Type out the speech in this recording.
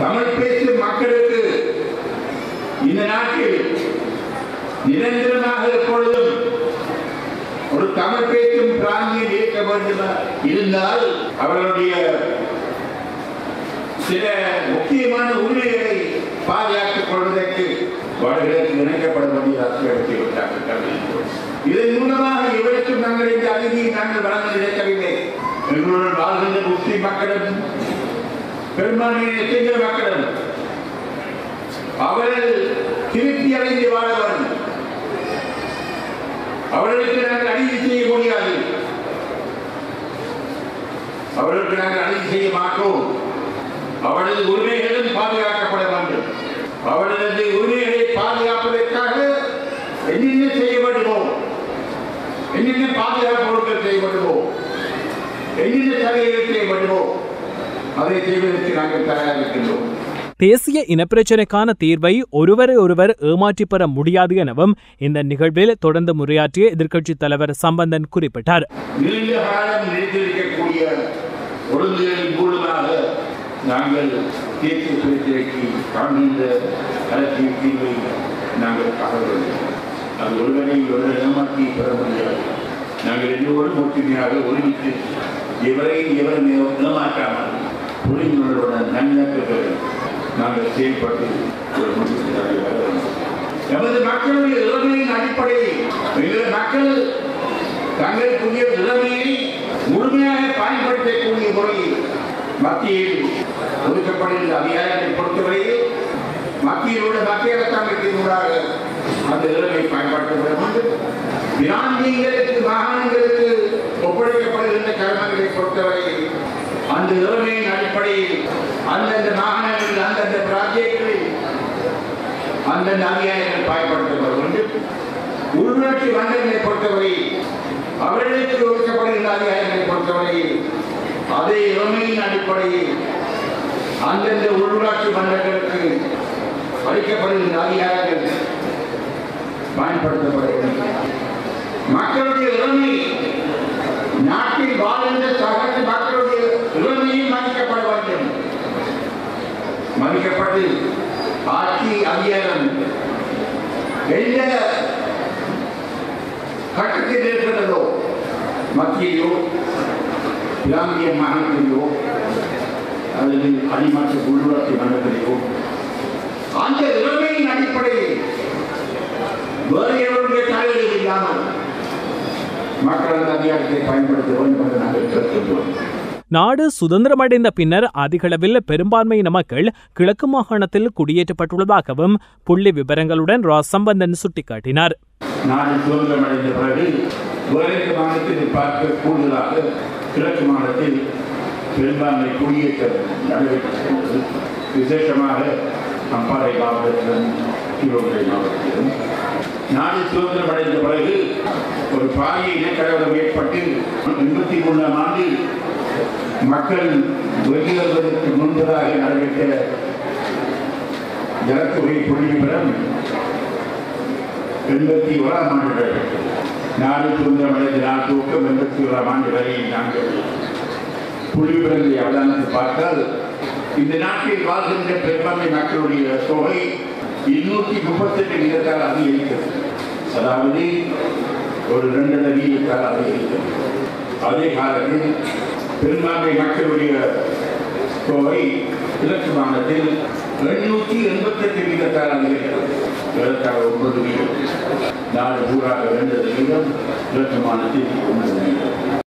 தமிழ் பேசும் மக்களுக்கு இந்த நாட்டில் நிரந்தரமாக எப்பொழுதும் ஒரு தமிழ் பேசும் பிராந்தியம் இருக்க வேண்டும் இருந்தால் அவர்களுடைய சில முக்கியமான உரிமைகளை பாதுகாத்துக் கொள்வதற்கு வடகிழக்கு இணைக்கப்பட வேண்டிய அரசியல் விட்டார்கள் இதன் மூலமாக இவருக்கும் நாங்கள் இந்த அநீதியை நாங்கள் வழங்க நினைக்கவில்லை. எங்களுடன் வாழ்கின்ற முஸ்லிம் மக்களும் பெரும்பான்மையை சிங்கள மக்களும் அவர்கள் திருப்தி அடைந்து வாழ அவர்களுக்கு நாங்கள் அநீதி செய்ய முடியாது. அவர்களுக்கு நாங்கள் அநீதி செய்ய மாட்டோம். அவரது உரிமைகளும் பாதுகாக்கப்பட வேண்டும் அவரது உரிமைகளை பாதுகாப்பதற்காக என்னென்ன செய்ய வேண்டுமோ என்னென்ன பாதுகாப்பு பொருட்கள் செய்ய வேண்டுமோ என்னென்ன சலுகைகள் செய்ய வேண்டுமோ அதை செய்வதற்கு நாங்கள் தயாராக இருக்கின்றோம் தேசிய இனப்பிரச்சினைக்கான தீர்வை ஒருவரை ஒருவர் ஏமாற்றிப் பெற முடியாது எனவும் இந்த நிகழ்வில் தொடர்ந்து உரையாற்றிய எதிர்க்கட்சித் தலைவர் சம்பந்தன் குறிப்பிட்டார். நாங்கள் தேசிய பிரச்சனைக்கு காண்கின்ற அரசியல் தீர்வை நாங்கள் காண வேண்டும் அது ஒருவரை ஒருவர் ஏமாற்றி பெற முடியாது. நாங்கள் எல்லோரும் ஒற்றுமையாக ஒருமித்து எவரை எவரும் ஏமாற்றாமல் புரிந்துணர்வுடன் நன்னக்கர்கள் நாங்கள் செயல்பட்டு எமது மக்களுடைய இளமையின் அடிப்படையில் எங்கள் மக்கள் தங்களுக்குரிய புதிய இளமையை முழுமையாக பயன்படுத்தக்கூடிய முறையில் மத்தியில் ஒதுக்கப்படுகின்ற அதிகாரத்தை பொறுத்தவரையில் மத்தியில் உள்ள மத்திய அரசாங்கத்தின் ஊடாக அந்த இளமை பயன்படுத்தப்பட வேண்டும். பிராந்தியங்களுக்கு மாகாணங்களுக்கு ஒப்படைக்கப்படுகின்ற கடமைகளை பொறுத்தவரையில் அந்த இளமையின் அந்தந்த மாகாணங்களில் அந்தந்த பிராந்தியங்களில் அந்தந்த அதிகாரிகள் பயன்படுத்தப்பட வேண்டும் உள்நாட்டு மண்டலங்களை பொறுத்தவரை அவர்களுக்கு ஒதுக்கப்படுகின்ற அதிகாரிகளை பொறுத்தவரை அதே இளமையின் அடிப்படையில் அந்தந்த உள்ளாட்சி மன்றங்களுக்கு அளிக்கப்படுகின்ற அதிகாரங்கள் பயன்படுத்தப்படுகின்றன. மக்களுடைய இளமை நாட்டில் வாழ்கின்ற சகல மக்களுடைய இளமையும் மதிக்கப்பட வேண்டும் மதிக்கப்பட்டு ஆட்சி அதிகாரம் எந்த கட்டத்தில் இருக்கிறதோ மத்தியிலோ பிராந்திய மாநிலத்திலோ அல்லது அடிமட்ட உள்ளூராட்சி மன்றத்திலேயோ அந்த நிலைமையின் அடிப்படையில் வேறு எவருடைய தலையில் இல்லாமல் மக்கள் அந்த அதிகாரத்தை பயன்படுத்த வேண்டும் என்று நாங்கள் கேட்கின்றோம் நாடு சுதந்திரமடைந்த பின்னர் அதிகளவில் பெரும்பான்மையின மக்கள் கிழக்கு மாகாணத்தில் குடியேற்றப்பட்டுள்ளதாகவும் புள்ளி விவரங்களுடன் ராஸ் சம்பந்தன் சுட்டிக்காட்டினார். நாடு சுதந்திரமடைந்த பிறகு வேறு மாநிலத்தில் பார்க்க கூடுதலாக கிழக்கு மாநிலத்தில் பெரும்பான்மை குடியேற்றம் நடைபெற்றது விசேஷமாக அம்பாறை மாவட்டத்திலும் திருவண்ணை மாவட்டத்திலும். நாடு சுதந்திரம் அடைந்த பிறகு ஒரு பாரிய இனக்கலவரம் ஏற்பட்டு எண்பத்தி மூணாம் ஆண்டு மக்கள் வெளியேறுவதற்கு முன்பதாக நடைபெற்ற ஜனத்தொகை புள்ளிவிவரம் எண்பத்தி ஓராம் ஆண்டு நடைபெற்றது நாடு சுதந்திரமடைந்த நாள் துவக்கம் எண்பத்தி ஓராம் ஆண்டு வரை நாங்கள் புள்ளி விவரங்களை பார்த்தால் இந்த நாட்டில் வாழ்கின்ற பெரும்பான்மை மக்களுடைய தொகை இருநூற்றி முப்பத்தெட்டு வீதத்தால் அதிகரிக்கிறது. அதாவது ஒரு ரெண்டரை வீதத்தால் அதிகரிக்கிறது. அதே காலத்தில் பெரும்பான்மை மக்களுடைய தொகை இலக்குமானத்தில் எண்ணூற்றி எண்பத்தெட்டு வீதத்தால் அதிகரிக்கிறது ஏறத்தாழ ஒன்பது வீதம் நாடு பூராக இரண்டு வீதம் இலக்குமானத்தில் மாநிலத்தில் ஒன்பது வீதம்